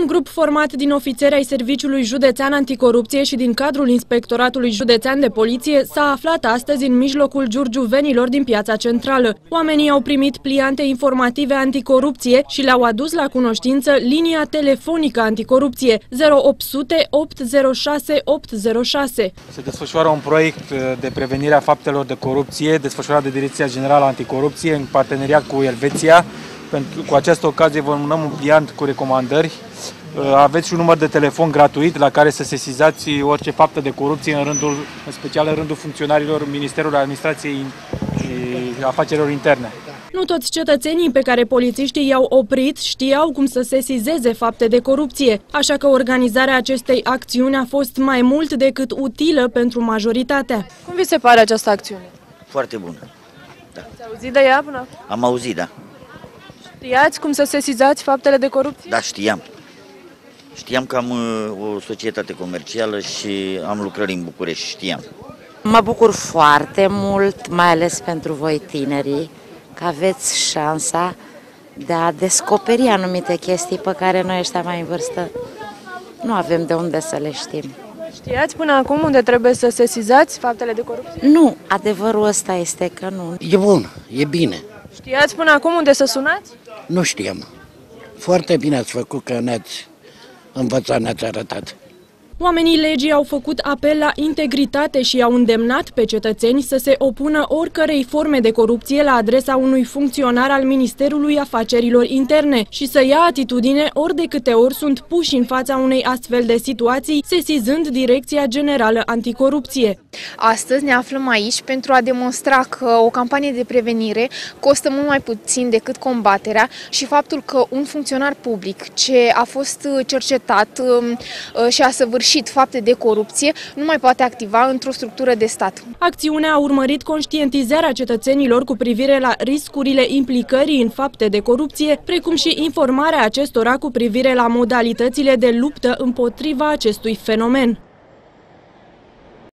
Un grup format din ofițeri ai Serviciului Județean Anticorupție și din cadrul Inspectoratului Județean de Poliție s-a aflat astăzi în mijlocul giurgiuvenilor din piața centrală. Oamenii au primit pliante informative anticorupție și le-au adus la cunoștință linia telefonică anticorupție 0800 806 806. Se desfășoară un proiect de prevenire a faptelor de corupție desfășurat de Direcția Generală Anticorupție în parteneriat cu Elveția. Cu această ocazie vă mânăm un pliant cu recomandări Uh, aveți și un număr de telefon gratuit la care să sesizați orice faptă de corupție, în, rândul, în special în rândul funcționarilor Ministerului Administrației și Afacerilor Interne. Nu toți cetățenii pe care polițiștii i-au oprit știau cum să sesizeze fapte de corupție, așa că organizarea acestei acțiuni a fost mai mult decât utilă pentru majoritatea. Cum vi se pare această acțiune? Foarte bună. Da. Ați auzit de ea până acum? Am auzit, da. Știați cum să sesizați faptele de corupție? Da, știam. Știam că am uh, o societate comercială și am lucrări în București, știam. Mă bucur foarte mult, mai ales pentru voi tinerii, că aveți șansa de a descoperi anumite chestii pe care noi ăștia mai în vârstă nu avem de unde să le știm. Știați până acum unde trebuie să sesizați faptele de corupție? Nu, adevărul ăsta este că nu. E bun, e bine. Știați până acum unde să sunați? Nu știam. Foarte bine ați făcut că ne-ați învățat, ne-ați arătat. Oamenii legii au făcut apel la integritate și au îndemnat pe cetățeni să se opună oricărei forme de corupție la adresa unui funcționar al Ministerului Afacerilor Interne și să ia atitudine ori de câte ori sunt puși în fața unei astfel de situații, sesizând Direcția Generală Anticorupție. Astăzi ne aflăm aici pentru a demonstra că o campanie de prevenire costă mult mai puțin decât combaterea și faptul că un funcționar public ce a fost cercetat um, și a săvârșit săvârșit fapte de corupție nu mai poate activa într-o structură de stat. Acțiunea a urmărit conștientizarea cetățenilor cu privire la riscurile implicării în fapte de corupție, precum și informarea acestora cu privire la modalitățile de luptă împotriva acestui fenomen.